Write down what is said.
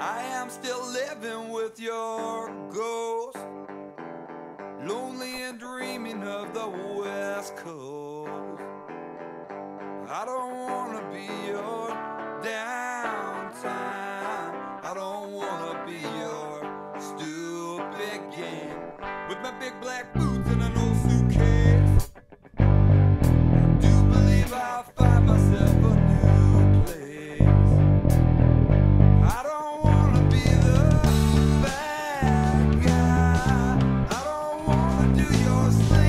I am still living with your ghost Lonely and dreaming of the west coast. I don't wanna be your yours.